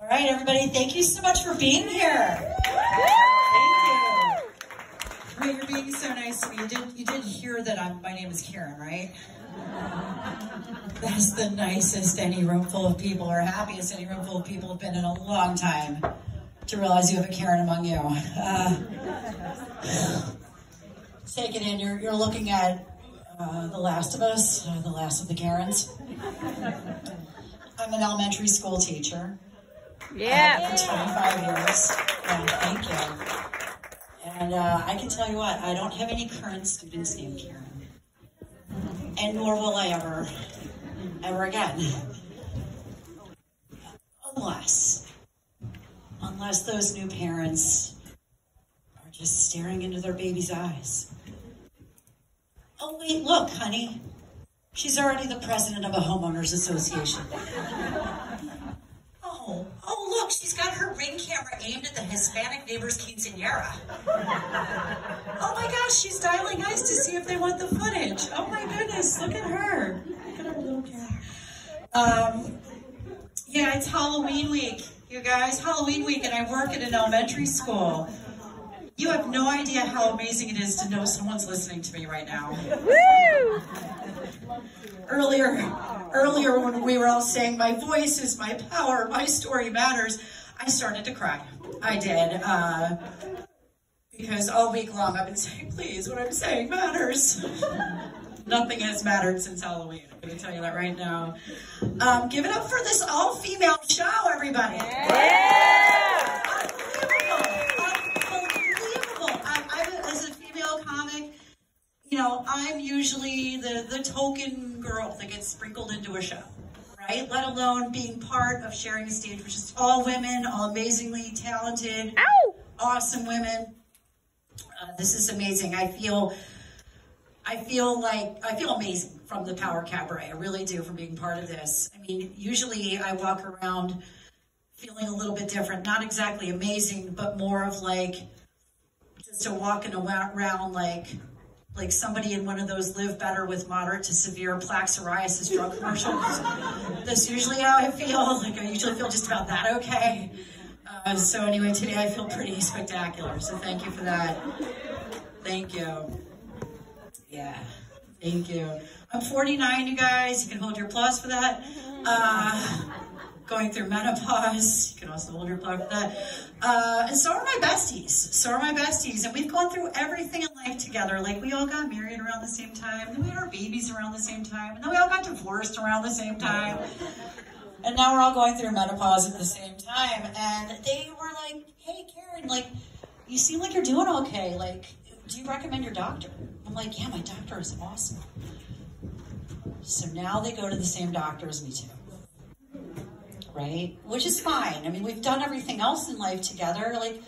All right, everybody, thank you so much for being here. Thank you. You're being so nice to me. You did, you did hear that I'm, my name is Karen, right? That's the nicest any room full of people, or happiest any room full of people have been in a long time to realize you have a Karen among you. Uh, take it in. You're, you're looking at uh, The Last of Us, uh, The Last of the Karens. I'm an elementary school teacher. Yeah. For 25 years. Yeah, thank you. And uh, I can tell you what, I don't have any current students named Karen. And nor will I ever, ever again. Unless, unless those new parents are just staring into their baby's eyes. Wait, look, honey. She's already the president of a homeowners association. Oh, oh, look, she's got her ring camera aimed at the Hispanic neighbor's quinceanera. Oh my gosh, she's dialing ice to see if they want the footage. Oh my goodness, look at her. Look at her little camera. Um, yeah, it's Halloween week, you guys. Halloween week, and I work at an elementary school. You have no idea how amazing it is to know someone's listening to me right now. Woo! earlier earlier when we were all saying my voice is my power my story matters i started to cry i did uh, because all week long i've been saying please what i'm saying matters nothing has mattered since halloween i'm going to tell you that right now um, give it up for this all-female show everybody Yeah! Unbelievable. Unbelievable. I, I, as a female comic, you know, I'm usually the, the token girl that gets sprinkled into a show, right? Let alone being part of sharing a stage with just all women, all amazingly talented, Ow! awesome women. Uh, this is amazing. I feel, I feel like, I feel amazing from the Power Cabaret. I really do from being part of this. I mean, usually I walk around feeling a little bit different. Not exactly amazing, but more of like just a walking around like like somebody in one of those live better with moderate to severe plaque psoriasis drug commercials. That's usually how I feel. Like I usually feel just about that okay. Uh, so anyway, today I feel pretty spectacular. So thank you for that. Thank you. Yeah, thank you. I'm 49, you guys. You can hold your applause for that. Uh, going through menopause. You can also hold your applause for that. Uh, and so are my besties. So are my besties. And we've gone through everything in life together. Like we all got married around the same time. And then we had our babies around the same time. And then we all got divorced around the same time. And now we're all going through menopause at the same time. And they were like, hey, Karen, like, you seem like you're doing okay. Like, do you recommend your doctor? I'm like, yeah, my doctor is awesome. So now they go to the same doctor as me too right? Which is fine. I mean, we've done everything else in life together. Like,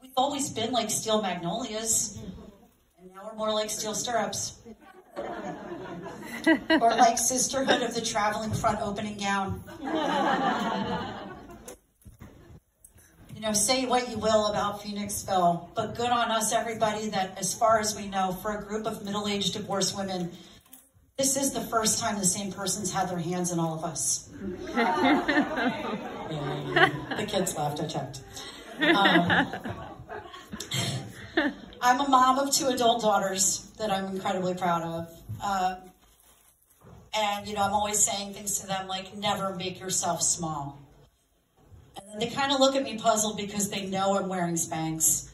we've always been like steel magnolias, and now we're more like steel stirrups. or like Sisterhood of the Traveling Front Opening Gown. You know, say what you will about Phoenixville, but good on us, everybody, that as far as we know, for a group of middle aged divorced women, this is the first time the same person's had their hands in all of us. the kids laughed, I checked. Um, I'm a mom of two adult daughters that I'm incredibly proud of. Um, and, you know, I'm always saying things to them like, never make yourself small. And then they kind of look at me puzzled because they know I'm wearing Spanx.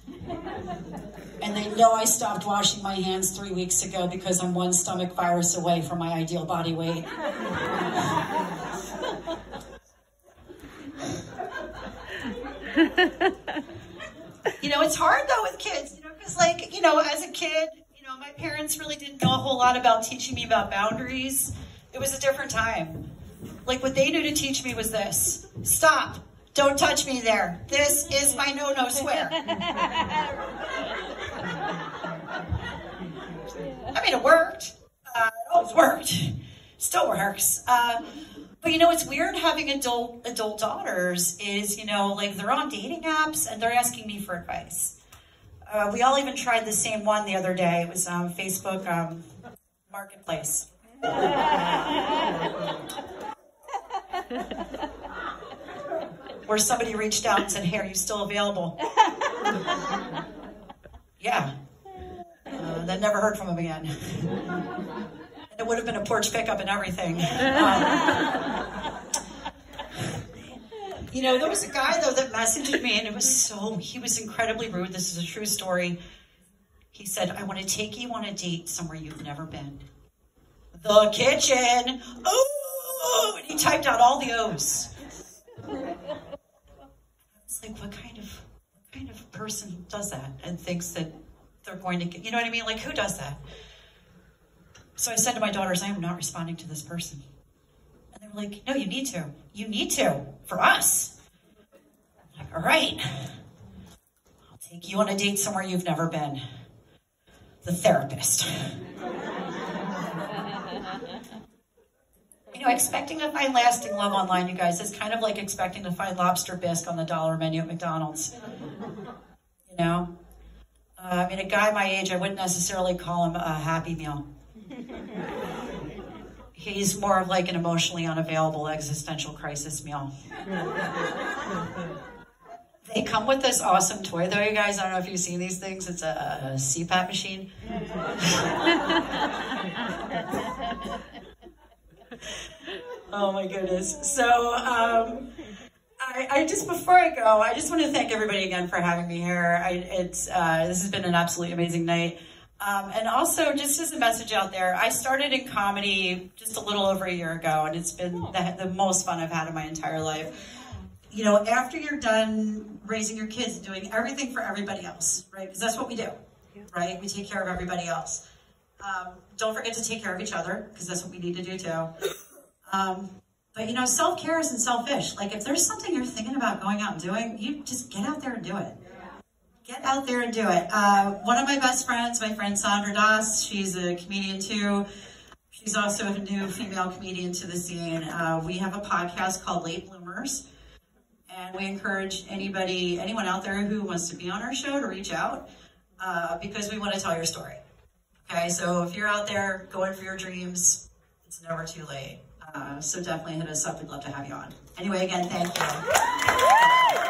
And they know I stopped washing my hands three weeks ago because I'm one stomach virus away from my ideal body weight. you know, it's hard though with kids, you know, because like, you know, as a kid, you know, my parents really didn't know a whole lot about teaching me about boundaries. It was a different time. Like what they knew to teach me was this. Stop. Don't touch me there. This is my no-no swear. I mean, it worked. Uh, it always worked. Still works. Uh, but you know, it's weird having adult adult daughters. Is you know, like they're on dating apps and they're asking me for advice. Uh, we all even tried the same one the other day. It was um, Facebook um, Marketplace. where somebody reached out and said, "Hey, are you still available?" yeah. Uh, then never heard from him again. and it would have been a porch pickup and everything. Um, you know, there was a guy though that messaged me, and it was so he was incredibly rude. This is a true story. He said, "I want to take you on a date somewhere you've never been." The kitchen. Oh, and he typed out all the O's. Like, what kind of what kind of person does that and thinks that they're going to get, you know what I mean? Like, who does that? So I said to my daughters, I am not responding to this person. And they were like, no, you need to. You need to for us. Like, all right. I'll take you on a date somewhere you've never been. The therapist. know, expecting to find lasting love online, you guys, is kind of like expecting to find lobster bisque on the dollar menu at McDonald's. You know? Uh, I mean, a guy my age, I wouldn't necessarily call him a happy meal. He's more of like an emotionally unavailable existential crisis meal. They come with this awesome toy, though, you guys. I don't know if you've seen these things. It's a, a CPAP machine. oh my goodness. So, um, I, I, just before I go, I just want to thank everybody again for having me here. I, it's uh, this has been an absolutely amazing night. Um, and also, just as a message out there, I started in comedy just a little over a year ago, and it's been the, the most fun I've had in my entire life. You know, after you're done raising your kids and doing everything for everybody else, right? Because that's what we do, right? We take care of everybody else. Um, don't forget to take care of each other, because that's what we need to do too. Um, but you know, self care isn't selfish. Like if there's something you're thinking about going out and doing, you just get out there and do it. Get out there and do it. Uh, one of my best friends, my friend Sandra Das, she's a comedian too. She's also a new female comedian to the scene. Uh, we have a podcast called Late Bloomers, and we encourage anybody, anyone out there who wants to be on our show to reach out uh, because we want to tell your story. Okay, so if you're out there going for your dreams, it's never too late. Uh, so definitely hit us up. We'd love to have you on. Anyway, again, thank you.